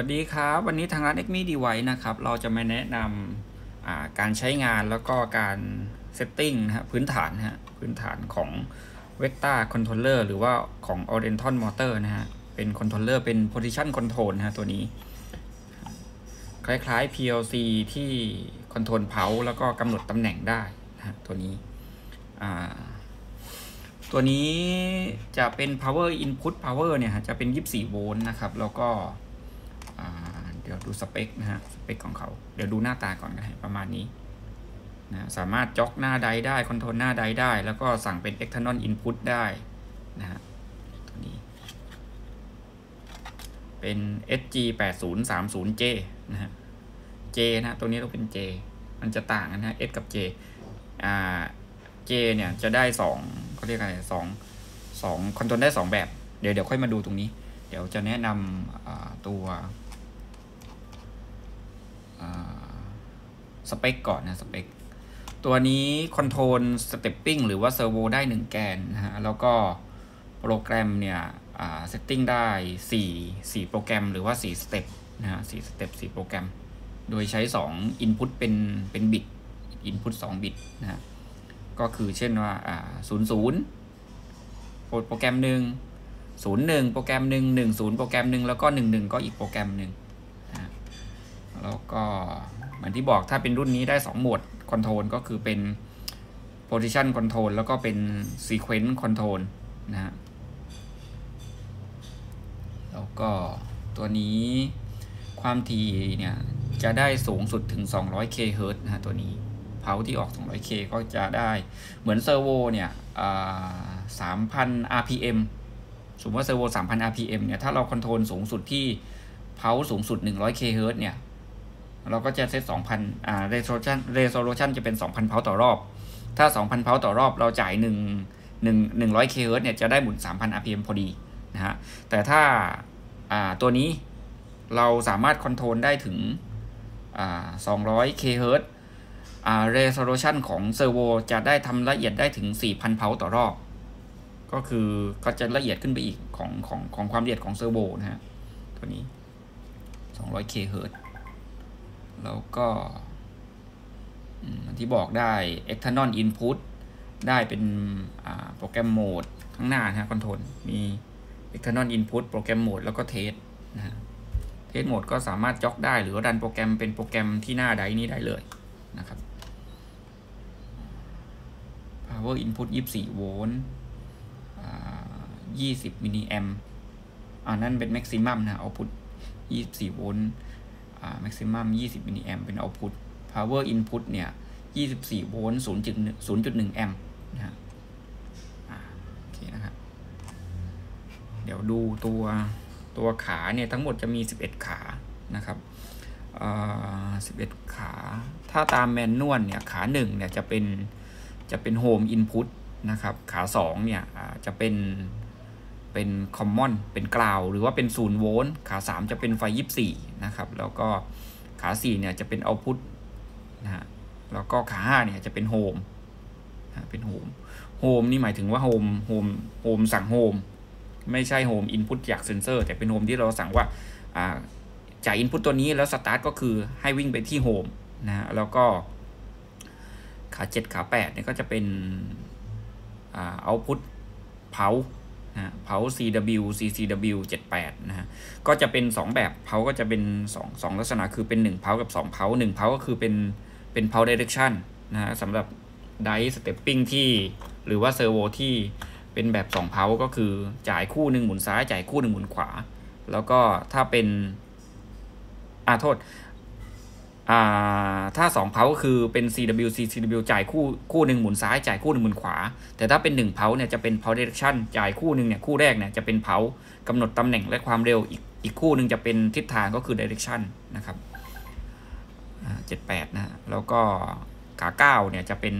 วัสดีครับ วันนี้ทางร้าน Xmi Device นะครับ เราจะมาแนะนำการใช้งานแล้วก็การ setting นะฮะพื้นฐานนะฮะพื้นฐานของ Vexta Controller หรือว่าของ Oriental Motor นะฮะ เป็น controller เป็น Position Control นะฮะตัวนี้ คล้ายๆ PLC ที่ control pulse แล้วก็กำหนดตำแหน่งได้นะฮะตัวนี้ ตัวนี้จะเป็น power input power เนี่ยจะเป็น 24 โวลต์นะครับ แล้วก็ เดี๋ยวดูสเปคนะฮะสเปคของเขาเดี๋ยวดูหน้าตาก่อนกันประมาณนี้นะสามารถจ็อกหน้าไดได้คอนโทรลหน้าไดได้ แล้วก็สั่งเป็น external input ได้นะฮะตัวนี้ เป็น SG 8 0 3 0 J นะฮะ J นะตัวนี้ต้องเป็น J มันจะต่างกันนะ S กับ J อ่า J เนี่ยจะได้สองเขาเรียกอะไรสองสอง control ได้สองแบบ เดี๋ยวเดี๋ยวค่อยมาดูตรงนี้ เดี๋ยวจะแนะนำตัว สเปคก่อนนะสเปค ตัวนี้ control stepping หรือว่า servo ได้ 1 แกนนะฮะ แล้วก็โปรแกรมเนี่ย setting ได้ 4 4 โปรแกรมหรือว่า 4 step นะฮะ4 step 4โปรแกรม โดยใช้ 2 Input เป็นเป็นบิต Input 2 บิตนะฮะ ก็คือเช่นว่าอ่า00โปรแกรมหนึ่ง01โปรแกรมหนึ่ง10โปรแกรมหนึ่งแล้วก็11ก็อีกโปรแกรมหนึ่ง แล้วก็เหมือนที่บอกถ้าเป็นรุ่นนี้ได้ 2 โหมดคอนโทรลก็คือเป็น position control แล้วก็เป็น sequence control นะฮะแล้วก็ตัวนี้ความถี่เนี่ย จะได้สูงสุดถึง 200k Hz นะฮะตัวนี้เผาที่ออก 200k ก็จะได้เหมือน servo เนี่ย3,000 rpm สมมติว่า servo 3,000 rpm เนี่ย ถ้าเรา control สูงสุดที่ pulse สูงสุด 100k Hz เนี่ย เราก็จะเซต2,000อ่า resolution resolution จะเป็น 2,000 เพาต่อรอบ ถ้า 2,000 เพาต่อรอบเราจ่าย 1 1 100 kHz เนี่ยจะได้หมุน 3,000 rpm พอดีนะฮะ แต่ถ้าอ่าตัวนี้เราสามารถ control ได้ถึงอ่า200 kHz อ่า resolution ของ servo จะได้ทำละเอียดได้ถึง 4,000 เพาต่อรอบ ก็คือก็จะละเอียดขึ้นไปอีกของของของความละเอียดของ servo นะฮะ ตัวนี้200 kHz แล้วก็ที่บอกได้ external input ได้เป็นโปรแกรมโหมดข้างหน้านะ control มี external input โปรแกรมโหมดแล้วก็ test นะ test mode ก็สามารถ jog ได้หรือว่า run โปรแกรมเป็นโปรแกรมที่หน้าไดนี้ได้เลยนะครับ power input 24 โวลต์20 มิลลิแอมป์อ่านั่นเป็น maximum นะ output 24 โวลต์ maximum 20มิลลิแอมป์เป็น output power input เนี่ย24โวลต์0.1แอมป์นะฮะโอเคนะครับ เดี๋ยวดูตัวตัวขาเนี่ยทั้งหมดจะมี 11 ขานะครับ11 ขา ถ้าตาม manual เนี่ยขา1เนี่ยจะเป็นจะเป็น home input นะครับ ขา2เนี่ยจะเป็น เป็น common เป็น ground หรือว่าเป็นศูนย์โวลต์ขา 3 จะเป็นไฟ 24 นะครับ แล้วก็ขา 4 เนี่ยจะเป็น output นะฮะแล้วก็ขา 5 เนี่ยจะเป็น home เป็น home home นี่หมายถึงว่า home home home สั่ง home ไม่ใช่ home input จากเซนเซอร์แต่เป็น home ที่เราสั่งว่าจ่าย input ตัวนี้แล้วสตาร์ทก็คือให้วิ่งไปที่ home นะฮะแล้วก็ขา 7 ขา8เนี่ยก็จะเป็น output pulse นะเผา CW CCW 78นะฮะก็จะเป็น 2 แบบเผาก็จะเป็น2 2ลักษณะคือเป็น 1เผากับ 2เผา1เผาก็คือเป็นเป็นเผา direction นะฮะสำหรับไดสเตปปิ้งที่หรือว่าเซอร์โวที่เป็นแบบ 2เผาก็คือจ่ายคู่หนึ่งหมุนซ้ายจ่ายคู่หนึ่งหมุนขวา แล้วก็ถ้าเป็นอ่าโทษ อ่าถ้า2เพาก็คือเป็น CW CCW จ่ายคู่คู่หนึ่งหมุนซ้ายจ่ายคู่หนึ่งหมุนขวา แต่ถ้าเป็น1เพาเนี่ยจะเป็นเพา direction จ่ายคู่หนึ่งเนี่ยคู่แรกเนี่ยจะเป็นเพากำหนดตำแหน่งและความเร็วอีกอีกคู่หนึ่งจะเป็นทิศทางก็คือ direction นะครับเจ็ดแปดนะ แล้วก็ขาเก้าเนี่ยจะเป็น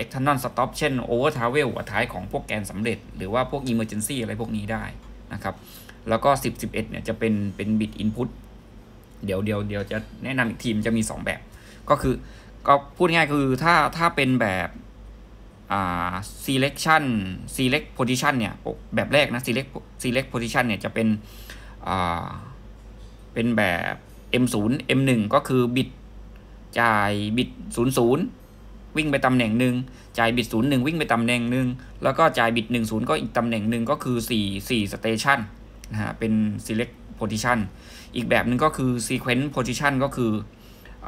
external stop เช่น over travel หัวท้ายของพวกแกนสำเร็จ หรือว่าพวก emergency อะไรพวกนี้ได้นะครับ แล้วก็ 10 11เนี่ยจะเป็นเป็น bit input เดี๋ยวเดี๋ยวเดี๋ยวจะแนะนำอีกทีมจะมี 2 แบบ ก็คือก็พูดง่ายคือถ้าถ้าเป็นแบบอ่า selection select position เนี่ยแบบแรกนะ select select position เนี่ยจะเป็นอ่าเป็นแบบ M0 M1 ก็คือบิตจ่ายบิต00 วิ่งไปตำแหน่งหนึ่งจ่ายบิต01 วิ่งไปตำแหน่งหนึ่งแล้วก็จ่ายบิต10 ก็อีกตำแหน่งหนึ่งก็คือ 4 4 station นะฮะเป็น select position อีกแบบหนึ่งก็คือ sequence position ก็คือ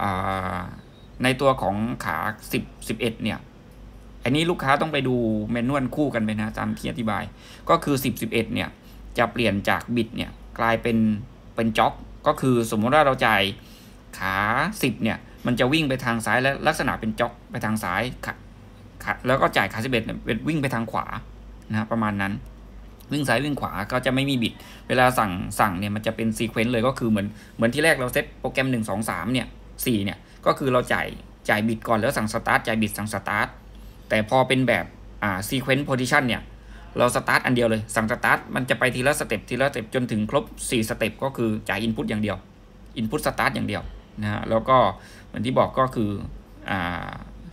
อในตัวของขา 10 11 เนี่ย อันนี้ลูกค้าต้องไปดูแมนวลคู่กันไปนะตามที่อธิบาย ก็คือ 10 11 เนี่ย จะเปลี่ยนจากบิตเนี่ยกลายเป็นเป็นจ็อก ก็คือสมมติว่าเราจ่ายขา 10 เนี่ย มันจะวิ่งไปทางซ้ายและลักษณะเป็นจ็อกไปทางซ้ายขาแล้วก็จ่ายขา 11เนี่ยเป็นวิ่งไปทางขวานะประมาณนั้น วิ่งซ้ายวิ่งขวาก็จะไม่มี bit เวลาสั่งสั่งเนี่ยมันจะเป็น sequence เลยก็คือเหมือนเหมือนที่แรกเราเซตโปรแกรม 1 2 3เนี่ย4เนี่ยก็คือเราจ่ายจ่าย bit ก่อนแล้วสั่งสตาร์ทจ่าย bit สั่งสตาร์ทแต่พอเป็นแบบอ่า sequence position เนี่ยเราสตาร์ทอันเดียวเลยสั่งสตาร์ทมันจะไปทีละ step ทีละ step จนถึงครบ 4 step ก็คือจ่าย input อย่างเดียว input start อย่างเดียวนะฮะแล้วก็เหมือนที่บอกก็คืออ่า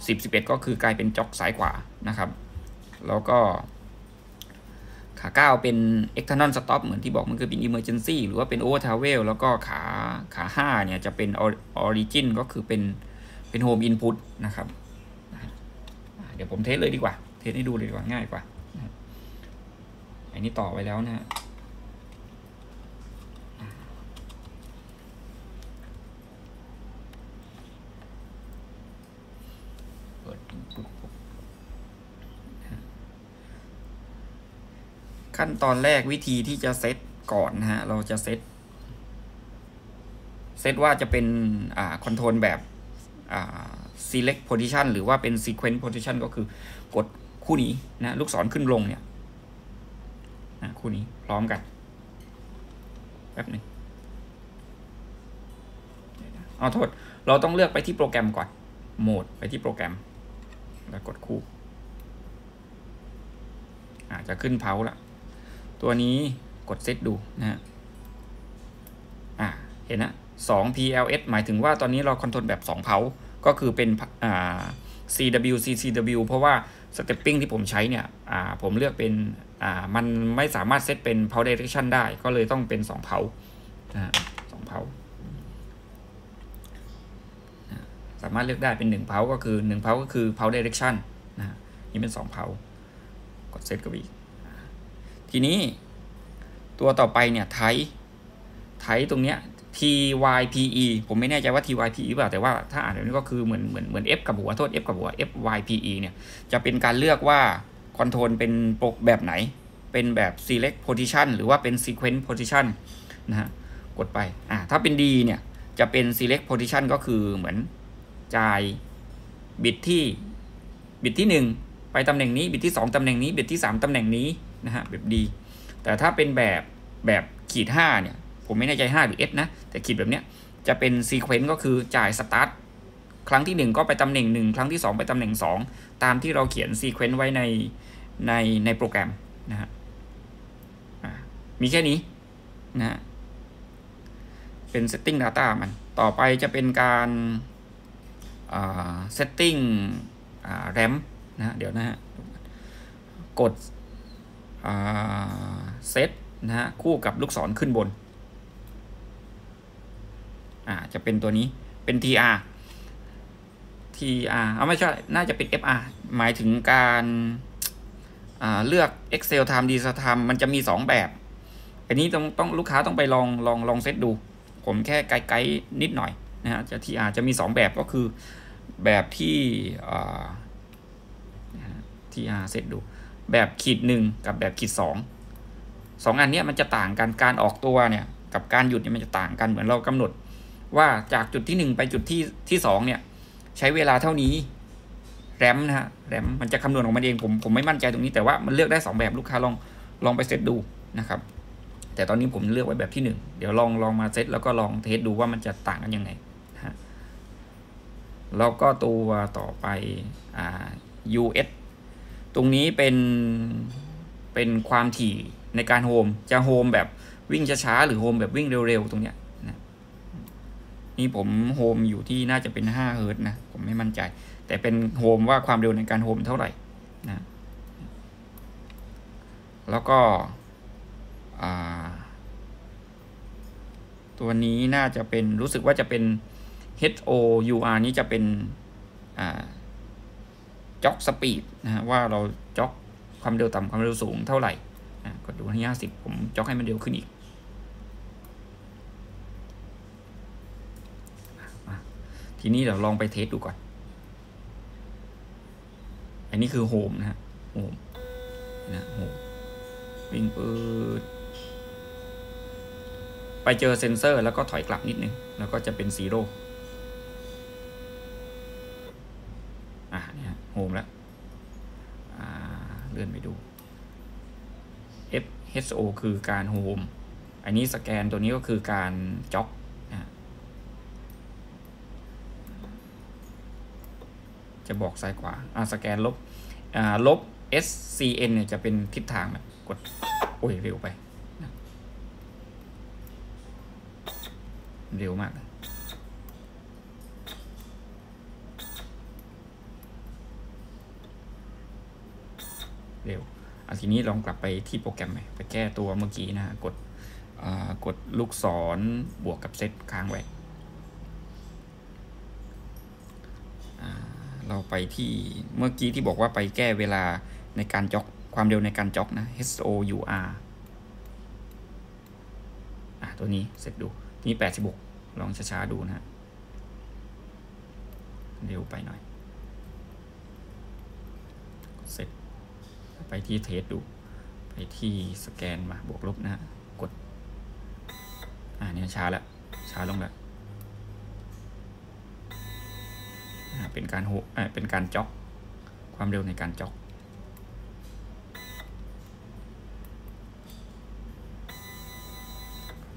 สิบสิบเอ็ดก็คือกลายเป็นจ็อกสายขวานะครับ แล้วก็ ขาเก้าเป็น external stop เหมือนที่บอกมันคือเป็น emergency หรือว่าเป็น over travel แล้วก็ขาขาห้าเนี่ยจะเป็น origin ก็คือเป็นเป็น home input นะครับ เดี๋ยวผมเทสเลยดีกว่า เทสให้ดูเลยดีกว่าง่ายกว่า อันนี้ต่อไว้แล้วนะฮะ ขั้นตอนแรกวิธีที่จะเซตก่อนนะฮะ เราจะเซตเซตว่าจะเป็นอ่าคอนโทรลแบบอ่า select position หรือว่าเป็น sequence position ก็คือกดคู่นี้นะลูกศรขึ้นลงเนี่ยนะคู่นี้พร้อมกันแป๊บหนึ่งเอาโทษ เราต้องเลือกไปที่โปรแกรมก่อน โหมดไปที่โปรแกรม แล้วกดคู่อาจจะขึ้นเพาละ ตัวนี้กดเซตดูนะฮะอ่าเห็นนะ2 PLS หมายถึงว่าตอนนี้เราคอนโทรลแบบ2เพาก็คือเป็นอ่า CW CCW เพราะว่า stepping ที่ผมใช้เนี่ยอ่าผมเลือกเป็นอ่ามันไม่สามารถเซตเป็น power direction ได้ก็เลยต้องเป็น2เพานะฮะสองเพาสามารถเลือกได้เป็น1เพาก็คือ1เพาก็คือ power direction นะนี่เป็น2เพากดเซตกับอีก ทีนี้ตัวต่อไปเนี่ยไทไทตรงเนี้ย type ผมไม่แน่ใจว่า type หรือเปล่าแต่ว่าถ้าอ่านแบบนี้ก็คือเหมือนเหมือนเหมือน f กับหัวโทษ f กับหัว fype เนี่ยจะเป็นการเลือกว่าคอนโทรลเป็นโปรแบบไหน เป็นแบบ select position หรือว่าเป็น sequence position นะฮะกดไปอ่าถ้าเป็น D เนี่ยจะเป็น select position ก็คือเหมือนจ่าย bit ที่ bit ที่ 1 ไปตำแหน่งนี้ bit ที่ 2 ตำแหน่งนี้ bit ที่ 3 ตำแหน่งนี้ นะฮะแบบ D แต่ถ้าเป็นแบบแบบขีด5เนี่ยผมไม่แน่ใจ 5 หรือ S นะ แต่ขีดแบบเนี้ยจะเป็น sequence ก็คือจ่ายสตาร์ทครั้งที่ 1 ก็ไปตำแหน่ง 1 ครั้งที่ 2 ไปตำแหน่ง 2 ตามที่เราเขียน sequence ไว้ในในในโปรแกรมนะฮะมีแค่นี้นะฮะเป็น setting data มัน ต่อไปจะเป็นการ setting RAM นะเดี๋ยวนะฮะกด เซตนะฮะคู่กับลูกศรขึ้นบนอ่าจะเป็นตัวนี้เป็น tr tr เอาไม่ใช่ น่าจะเป็น fr หมายถึงการเลือก excel time d time มันจะมี 2 แบบ อันนี้ต้องต้องลูกค้าต้องไปลองลองลองเซตดู ผมแค่ไกด์นิดหน่อยนะฮะจะ tr จะมี 2 แบบก็คือแบบที่ tr เซตดู แบบขีดหนึ่งกับแบบขีดสองสองอันนี้มันจะต่างกันการออกตัวเนี่ยกับการหยุดเนี่ยมันจะต่างกันเหมือนเรากำหนด ว่าจากจุดที่หนึ่งไปจุดที่ที่สองเนี่ยใช้เวลาเท่านี้แรมนะฮะแรมมันจะคำนวณออกมาเองผมผมไม่มั่นใจตรงนี้แต่ว่ามันเลือกได้สองแบบลูกค้าลองลองไปเซตดูนะครับ แต่ตอนนี้ผมเลือกไว้แบบที่หนึ่งเดี๋ยวลองลองมาเซตแล้วก็ลองเทสดูว่ามันจะต่างกันยังไงฮะแล้วก็ตัวต่อไปอ่า US ตรงนี้เป็นเป็นความถี่ในการโฮมจะ home แบบวิ่งช้าๆหรือ home แบบวิ่งเร็วๆตรงเนี้ยนะนี่ผม home อยู่ที่น่าจะเป็น5เฮิร์ตนะผมไม่มั่นใจ แต่เป็น home ว่าความเร็วในการ home เท่าไหร่นะแล้วก็ตัวนี้น่าจะเป็นรู้สึกว่าจะเป็น HOUR นี้จะเป็นอ่า jog speed นะฮะว่าเราjog ความเร็วต่ำความเร็วสูงเท่าไหร่กดดูที่ห้าสิบผม jog ให้มันเร็วขึ้นอีกทีนี้เดี๋ยวลองไป test ดูก่อน อันนี้คือ home นะฮะ home นะ home วิ่งปื๊ดไปเจอเซนเซอร์แล้วก็ถอยกลับนิดนึง แล้วก็จะเป็น zeroอะเนี่ย โฮมแล้วเลื่อนไปดู FHO คือการโฮมอันนี้สแกนตัวนี้ก็คือการจ็อกนะจะบอกซ้ายขวาอ่าสแกนลบอ่าลบ SCN เนี่ยจะเป็นทิศทางแบบกด โอ้ย เร็วไปนะเร็วมากเลย เร็วอาทีนี้ลองกลับไปที่โปรแกรมไหมไปแก้ตัวเมื่อกี้นะกดกดลูกศรบวกกับเซตค้างไว้เราไปที่เมื่อกี้ที่บอกว่าไปแก้เวลาในการจ็อกความเร็วในการจ็อกนะ H O U R อะตัวนี้เสร็จดูนี่แปดสิบกลองช้าๆดูนะเร็วไปหน่อยเสร็จ ไปที่เทสดู ไปที่สแกนมาบวกลบนะ กด อ่าเนี่ยช้าล้วช้าลงล้วเป็นการโหเป็นการจ็อก ความเร็วในการจ็อก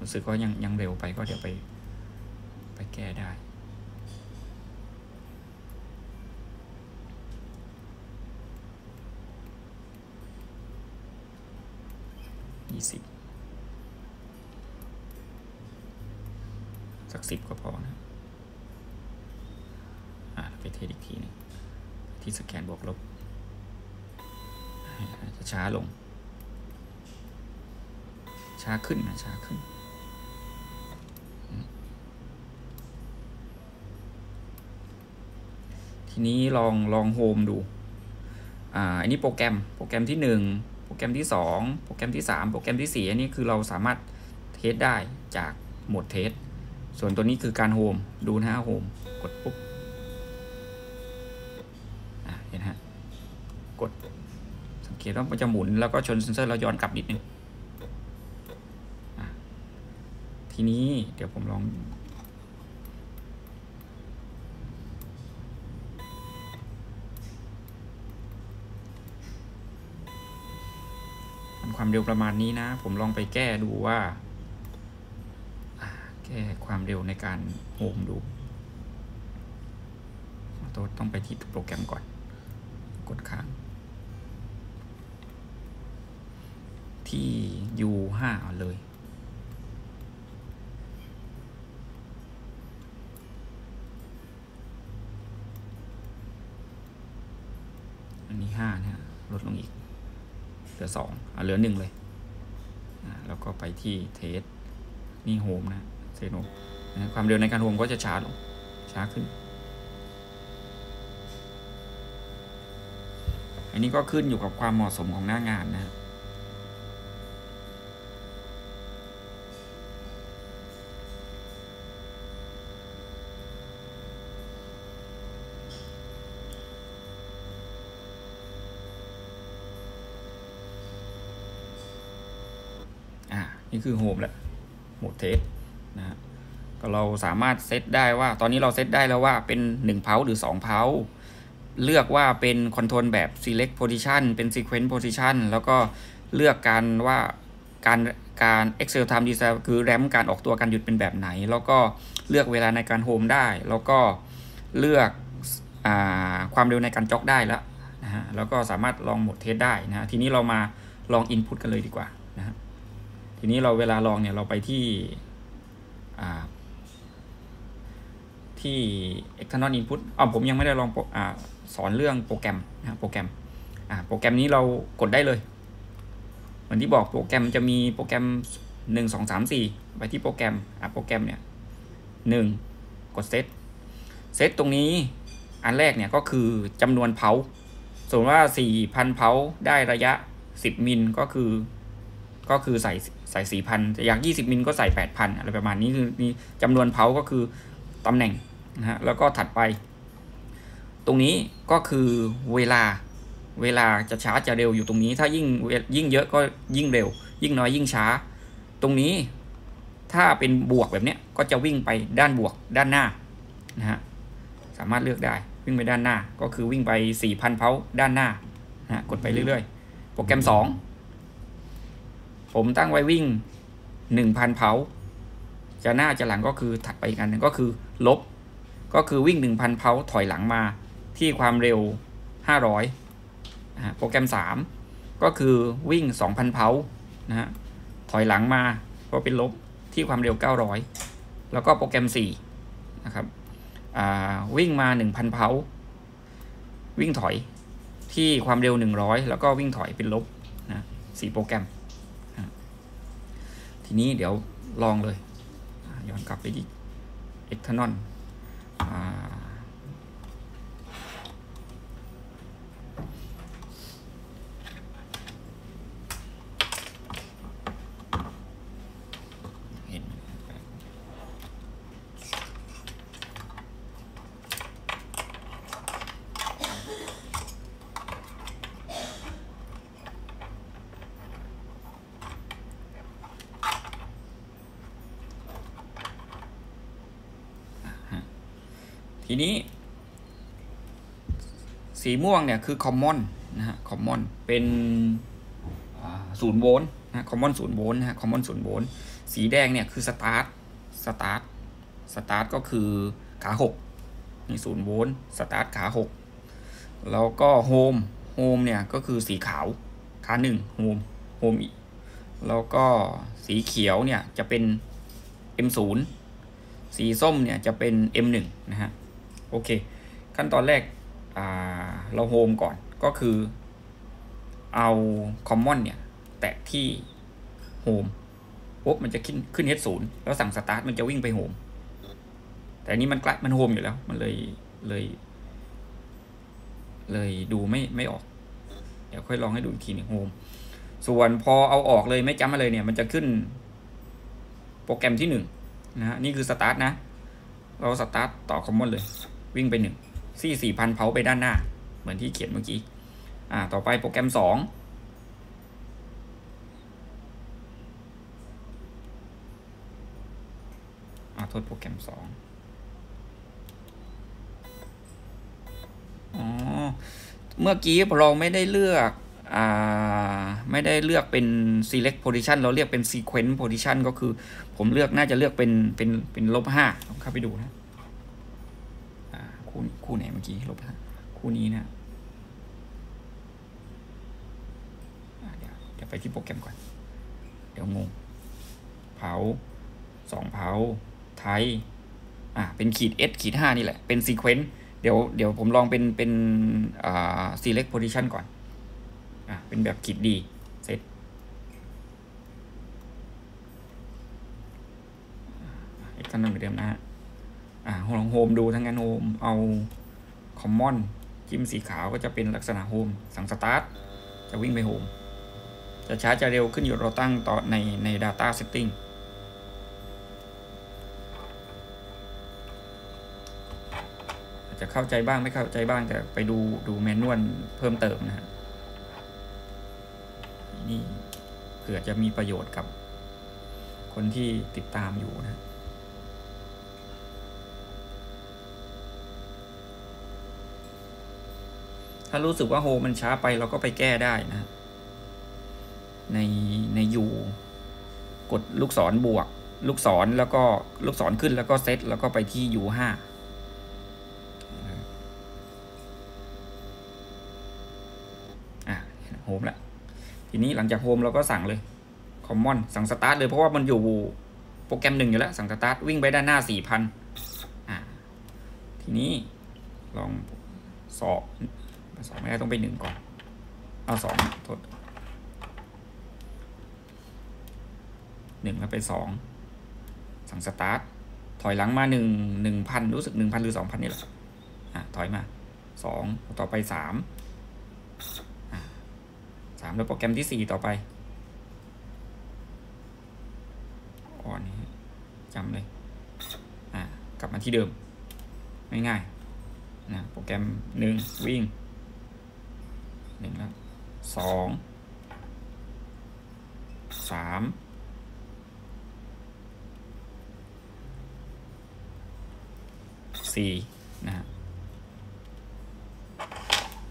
รู้สึกว่ายังยังเร็วไปก็เดี๋ยวไป ไปแก้ได้ยี่ สิบสักสิบก็พอนะอ่าไปเทสอีกทีนึงที่สแกนบวกลบจะช้าลง ช้าขึ้นนะช้าขึ้นทีนี้ลองลองโฮมดู อ่า อันนี้โปรแกรม โปรแกรมที่หนึ่ง รแกรมที่ 2 โปรแกรมที่ 3 โปรแกรมที่ 4 อันนี้คือเราสามารถเทสได้จากโหมดเทส ส่วนตัวนี้คือการโฮม ดูนะฮะโฮม กดปุ๊บเห็นฮะ กด สังเกตว่ามันจะหมุนแล้วก็ชนเซนเซอร์เราย้อนกลับนิดนึงทีนี้เดี๋ยวผมลอง ความเร็วประมาณนี้นะ ผมลองไปแก้ดูว่า แก้ความเร็วในการโฮมดูตัวต้องไปที่โปรแกรมก่อน กดค้าง ที่ U5 เลย อันนี้5นะลดลงอีก ลือสองเหลือหนึ่งเลยแล้วก็ไปที่เทสนี่โฮมนะเซโนนะความเร็วในการโฮมก็จะช้าลงช้าขึ้น อันนี้ก็ขึ้นอยู่กับความเหมาะสมของหน้างานนะ นี่คือ home แหละ mode test นะฮะก็เราสามารถเซตได้ว่า ตอนนี้เราเซตได้แล้วว่าเป็น1 pulse หรือ2 pulse เลือกว่าเป็น control แบบ select position เป็น sequence position แล้วก็เลือกการว่าการการ excel time design คือแรมการออกตัวการหยุดเป็นแบบไหน แล้วก็เลือกเวลาในการ home ได้ แล้วก็เลือกอความเร็วในการ jog ได้แล้วนะฮะแล้วก็สามารถลอง mode test ได้นะทีนี้เรามาลอง input กันเลยดีกว่านะฮะ ทีนี้เราเวลาลองเนี่ยเราไปที่ที่ external input อ๋อผมยังไม่ได้ลองอสอนเรื่องโปรแกรมนะโปรแกรมโปรแกรมนี้เรากดได้เลยเหมือนที่บอกโปรแกรมจะมีโปรแกรม 1 2 3 4 ไปที่โปรแกรมอะโปรแกรมเนี่ยหนึ่งกดเซตเซตตรงนี้อันแรกเนี่ยก็คือจำนวนเผาสมมติว่าสี่พันเผาได้ระยะสิบมิลก็คือ ก็คือใส่ใส่สี่พันอยากยี่สิบมิลก็ใส่แปดพันอะไรประมาณนี้คือนี่จำนวนเผาก็คือตำแหน่งนะฮะแล้วก็ถัดไป ตรงนี้ก็คือเวลาเวลาจะช้าจะเร็วอยู่ตรงนี้ ถ้ายิ่งยิ่งเยอะก็ยิ่งเร็ว ยิ่งน้อยยิ่งช้า ตรงนี้ถ้าเป็นบวกแบบเนี้ยก็จะวิ่งไปด้านบวกด้านหน้านะฮะสามารถเลือกได้วิ่งไปด้านหน้าก็คือวิ่งไป 4,000เพาด้านหน้านะฮะกดไปเรื่อยๆ โปรแกรม 2 ผมตั้งไว้วิ่ง 1,000 เพาจะหน้าจะหลังก็คือถัดไปอีกอันหนึ่งก็คือลบ ก็คือวิ่ง 1,000 เพาถอยหลังมาที่ความเร็ว 500นะฮะโปรแกรม 3 ก็คือวิ่ง 2,000 เพานะฮะถอยหลังมาก็เป็นลบที่ความเร็ว 900 แล้วก็โปรแกรม 4 นะครับวิ่งมา 1,000 เพาวิ่งถอยที่ความเร็ว 100 แล้วก็วิ่งถอยเป็นลบนะสี่โปรแกรม ทีนี้เดี๋ยวลองเลยย้อนกลับไปที่เอ็กทานอนทีนี้ สี ม่วงเนี่ยคือ common นะฮะ common เป็นศูนย์โวลต์นะ common ศูนย์โวลต์นะฮะ common ศูนย์โวลต์สีแดงเนี่ยคือ start start start ก็คือขาหกนี่ศูนย์โวลต์สตาร์ทขาหกแล้วก็ home home เนี่ยก็คือสีขาวขาหนึ่ง home home แล้วก็สีเขียวเนี่ยจะเป็น M0 สีส้มเนี่ยจะเป็น M1 นะฮะ โอเค ขั้นตอนแรก เรา home ก่อนก็คือเอา common เนี่ย แตะที่ home ปุ๊บมันจะขึ้นขึ้น H0 แล้วสั่งสตาร์ทมันจะวิ่งไป home แต่นี้มันกลมัน home อยู่แล้ว มันเลยเลย เลยดูไม่ไม่ออก เดี๋ยวค่อยลองให้ดูอีกทีนึง homeส่วนพอเอาออกเลยไม่จำมาเลยเนี่ย มันจะขึ้นโปรแกรมที่หนึ่งนะฮะนี่คือสตาร์ทนะ เราสตาร์ทต่อคอมมอนเลย วิ่งไปหนึ่ง ซี่สี่พันเผาไปด้านหน้า เหมือนที่เขียนเมื่อกี้ อ่า ต่อไปโปรแกรมสองอ่าโทษโปรแกรมสองอ๋อ เมื่อกี้เราไม่ได้เลือก อ่า ไม่ได้เลือกเป็น select position เราเรียกเป็น sequence position ก็คือ ผมเลือกน่าจะเลือกเป็น เป็น เป็นลบห้าเข้าไปดูนะ คู่คู่ไหนเมื่อกี้ลบนะคู่นี้นะเดี๋ยวเดี๋ยวไปที่โปรแกรมก่อน เดี๋ยวงง เผาสองเผาไทยอ่าเป็นขีด S ขีดห้านี่แหละ เป็นซีเควนต์เดี๋ยวเดี๋ยวผมลองเป็นเป็นอ่า select position ก่อน อ่าเป็นแบบขีดดีเสร็จเอ็กซ์ตันเหมือนเดิมนะฮะ อ่าลองโฮมดูทั้งนั้นโฮมเอาคอมมอนจิ้มสีขาวก็จะเป็นลักษณะโฮมสั่งสตาร์ทจะวิ่งไปโฮมจะช้าจะเร็วขึ้นอยู่เราตั้งต่อในใน Data Setting อาจจะเข้าใจบ้างไม่เข้าใจบ้างแต่ไปดูดูแมนนวลเพิ่มเติมนะฮะนี่เผื่อจะมีประโยชน์กับคนที่ติดตามอยู่นะ ถ้ารู้สึกว่าโฮมันช้าไปเราก็ไปแก้ได้นะ ในในยูกดลูกศรบวก ลูกศรแล้วก็ลูกศรขึ้นแล้วก็เซตแล้วก็ไปที่ยูห้าอะโฮมละทีนี้หลังจากโฮมเราก็สั่งเลยคอมมอนสั่งสตาร์ทเลยเพราะว่ามันอยู่โปรแกรมหนึ่งอยู่แล้วสั่งสตาร์ทวิ่งไปด้านหน้าสี่พันอ่าทีนี้ลองสอบ สองไม่ได้ต้องไปหนึ่งก่อน เอาสองโทษหนึ่งแล้วไปสองสั่งสตาร์ทถอยหลังมาหนึ่งหนึ่งพันรู้สึกหนึ่งพันหรือสองพันนี่แหละอะถอยมาสองต่อไปสามสามแล้วโปรแกรมที่สี่ต่อไปอ่อนนี้จำเลยอะกลับมาที่เดิมง่ายๆนะโปรแกรมหนึ่งวิ่ง หนึ่งแล้วสองสามสี่นะฮะ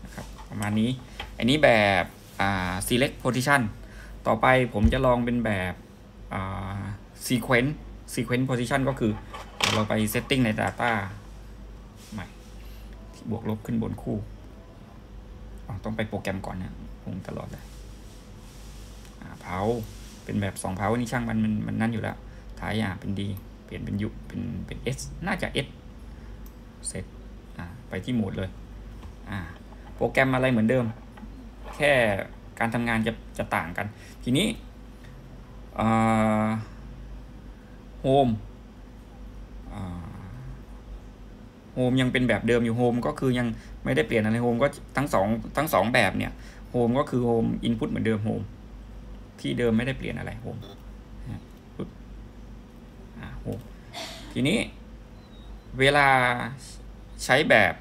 นะครับประมาณนี้ อันนี้แบบอ่า select position ต่อไปผมจะลองเป็นแบบอ่า sequence sequence position ก็คือเราไป setting ใน data ใหม่ บวกลบขึ้นบนคู่ ต้องไปโปรแกรมก่อนนะคงตลอดเลยเผาเป็นแบบสองเผานี่ช่างมันมันมันนั่นอยู่แล้วท้ายอะเป็นดีเปลี่ยนเป็นยุเป็นเป็น S น่าจะ S เสร็จอ่าไปที่โหมดเลยอ่าโปรแกรมอะไรเหมือนเดิม แค่การทำงานจะจะต่างกัน ทีนี้ home home ยังเป็นแบบเดิมอยู่ home ก็คือยัง ไม่ได้เปลี่ยนอะไร home ก็ทั้งสองทั้งสองแบบเนี่ย home ก็คือ home input เหมือนเดิม home ที่เดิมไม่ได้เปลี่ยนอะไร home home ทีนี้เวลาใช้แบบ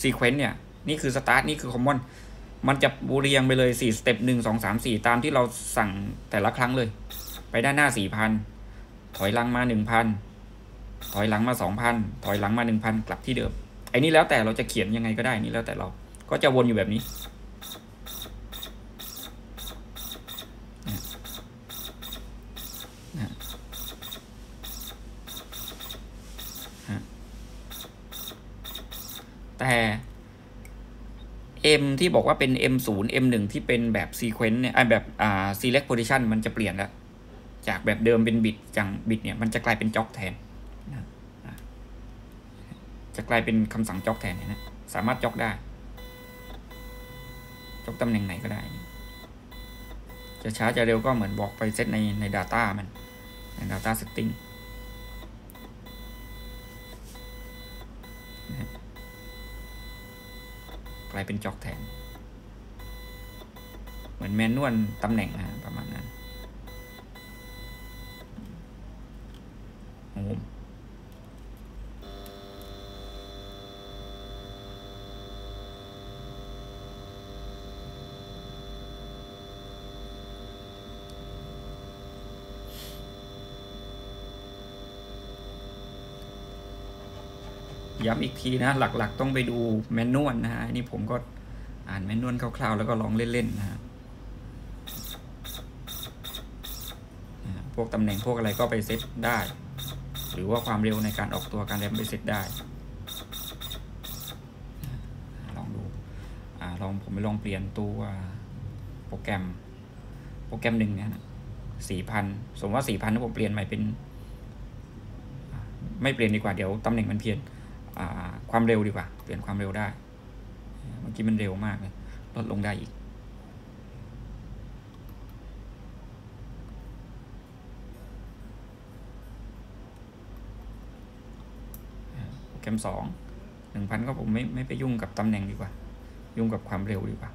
sequence เนี่ย นี่คือสตาร์ทนี่คือ common มันจะรูนเรียงไปเลยสี่ step หนึ่งสองสามสี่ตามที่เราสั่งแต่ละครั้งเลย ไปด้านหน้าสี่พันถอยหลังมาหนึ่งพันถอยหลังมาสองพันถอยหลังมาหนึ่งพันกลับที่เดิม อันนี้แล้วแต่เราจะเขียนยังไงก็ได้นี่แล้วแต่เรา ก็จะวนอยู่แบบนี้ แต่ M ที่บอกว่าเป็น M0 M1 ที่เป็นแบบ sequence เนี่ยแบบอ่า select position มันจะเปลี่ยนแล้ว จากแบบเดิมเป็นบิตจังบิตเนี่ย มันจะกลายเป็นจ็อกแทน จะกลายเป็นคำสั่งจ็อกแทนนะสามารถจ็อกได้จ็อกตำแหน่งไหนก็ได้ จะช้าจะเร็วก็เหมือนบอกไปเซตในใน Data มันใน Data Setting กลายเป็นจอกแทน เหมือนแมนนวลตำแหน่งนะประมาณนั้นโอ้ย้ำอีก ทีนะ หลักๆ ต้องไปดูแมนนวลนะฮะนี่ผมก็อ่านแมนนวลคร่าวๆ แล้วก็ลองเล่นๆนะฮะพวกตำแหน่งพวกอะไรก็ไปเซตได้ หรือว่าความเร็วในการออกตัวการแรมไปเซตได้ ลองดูอ่าลองผมไปลองเปลี่ยนตัวโปรแกรม โปรแกรมหนึ่งเนี่ยสี่พันสมมติว่าสี่พันถ้าผมเปลี่ยนใหม่เป็น ไม่เปลี่ยนดีกว่าเดี๋ยวตำแหน่งมันเพี้ยน ความเร็วดีกว่า เปลี่ยนความเร็วได้ เมื่อกี้มันเร็วมากเลย ลดลงได้อีก โปรแกรมสองหนึ่งพันก็ผมไม่ไม่ไปยุ่งกับตำแหน่งดีกว่า ยุ่งกับความเร็วดีกว่า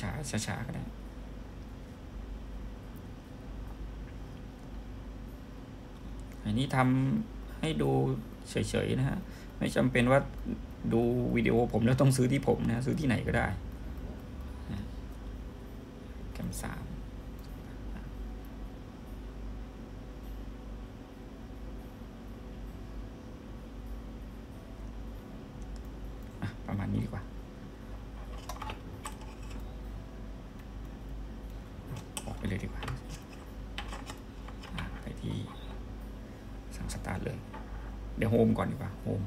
ช้าช้าก็ได้ อันนี้ทำให้ดูเฉยๆนะฮะไม่จำเป็นว่าดูวิดีโอผมแล้วต้องซื้อที่ผมนะซื้อที่ไหนก็ได้แกมสามประมาณนี้ดีกว่าออกไปเลยดีกว่าไปที่สตาร์ทเลย เดี๋ยวโฮมก่อนดีกว่าโฮม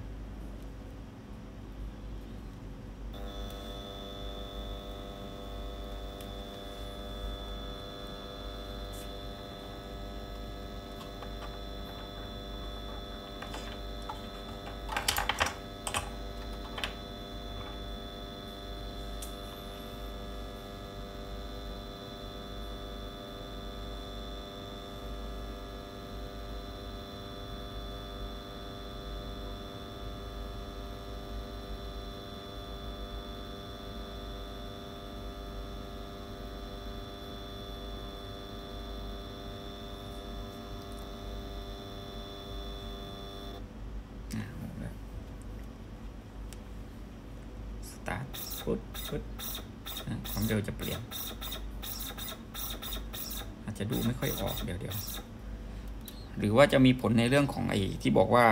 สตาร์ทสุดสุดความเร็วจะเปลี่ยน อาจจะดูไม่ค่อยออกเดี๋ยวเดี๋ยวหรือว่าจะมีผลในเรื่องของไอ้ที่บอกว่า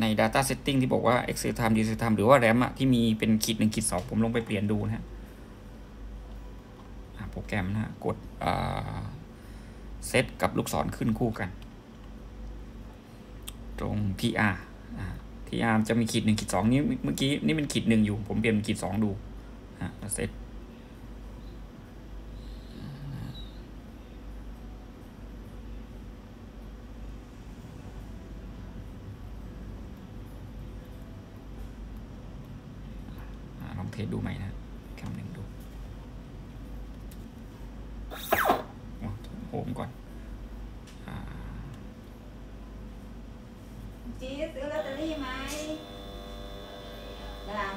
ใน Data Setting ที่บอกว่า Excel Time d e s Time หรือว่าแรมอะที่มีเป็นขีดหนึ่งขีดสองผมลงไปเปลี่ยนดูนะฮะโปรแกรมนะกดเซตกับลูกศรขึ้นคู่กัน ตรง TR TR จะมีขีดหนึ่งขีดสองนี้เมื่อกี้นี่เป็นขีดหนึ่งอยู่ ผมเปลี่ยนเป็นขีดสองดูนะเซตลองเทสดูใหม่นะคำหนึ่งดูโฮมก่อน จีซื้อลอตเตอรี่ไหมนะ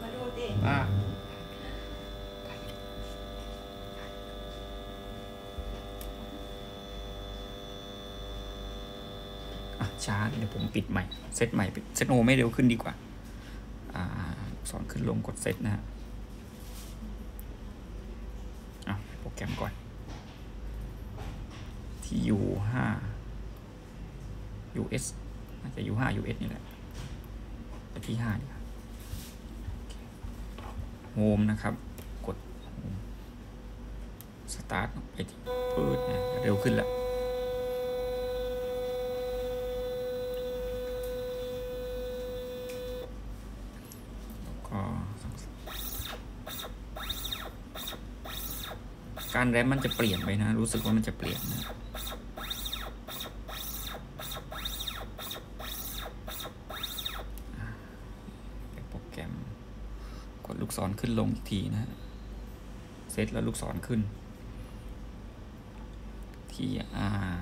มาดูดิอะช้าเดี๋ยวผมปิดใหม่ เซตใหม่เซตโอไม่เร็วขึ้นดีกว่า อ่า สอนขึ้นลงกดเซตนะฮะ 5 US นี่แหละไปที่5ดีคโฮมนะครับ กดสตาร์ทไปที่เปิดนะเร็วขึ้นแล้วการแรปมันจะเปลี่ยนไปนะ รู้สึกว่ามันจะเปลี่ยนนะ รขึ้นลงอีกทีนะฮะเซตแล้วลูกศรขึ้นที่ R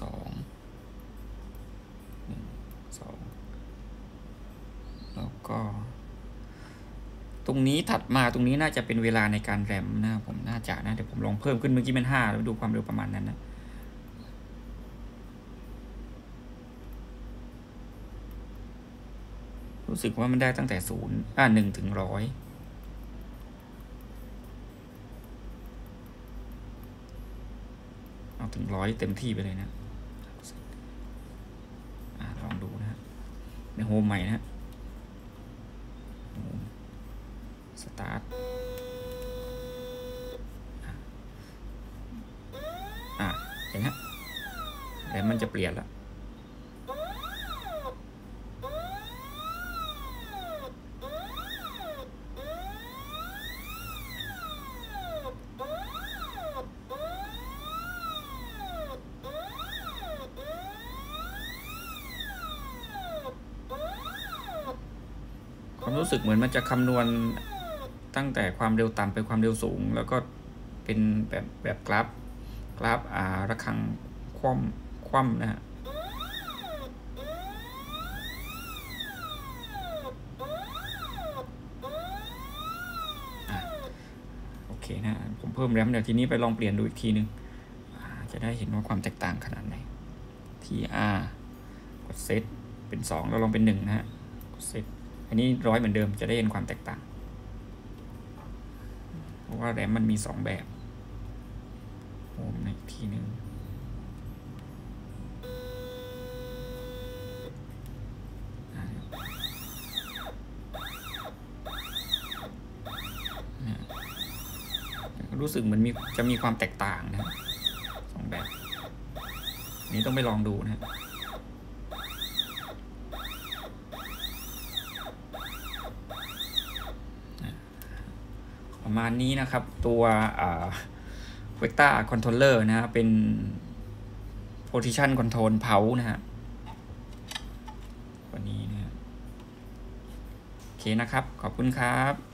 สองหนึ่งสองแล้วก็ ตรงนี้ถัดมาตรงนี้น่าจะเป็นเวลาในการแรมนะผมน่าจะนะเดี๋ยวผมลองเพิ่มขึ้นเมื่อกี้เป็นห้าแล้วดูความเร็วประมาณนั้นนะ รู้สึกว่ามันได้ตั้งแต่ศูนย์อ่าหนึ่งถึงร้อยเอาถึงร้อยเต็มที่ไปเลยนะอลองดูนะฮะในโฮมใหม่นะฮะสตาร์ทอ่าเห็นฮะแล้วมันจะเปลี่ยนแล้ว ความรู้ สึกเหมือนมันจะคำนวณตั้งแต่ความเร็วต่ำไปความเร็วสูง แล้วก็เป็นแบบแบบกราฟกราฟอ่าระฆังคว่ำคว่ำนะฮะโอเคนะผมเพิ่มแรมเดี๋ยวทีนี้ไปลองเปลี่ยนดูอีกทีนึงอ่าจะได้เห็นว่าความแตกต่างขนาดไหน TR กดเซตเป็น 2 แล้วลองเป็น 1 นะฮะ กดเซต อันนี้ร้อยเหมือนเดิมจะได้เห็นความแตกต่าง เพราะว่าแรมมันมี 2 แบบโฮมในอีกทีหนึ่งรู้สึกเหมือนมีจะมีความแตกต่างนะสองแบบนี้ต้องไปลองดูนะ ประมาณนี้นะครับ ตัว Vexta controller นะฮะเป็น position control เผานะฮะวันนี้นะโอเคนะครับ ขอบคุณครับ